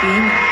谢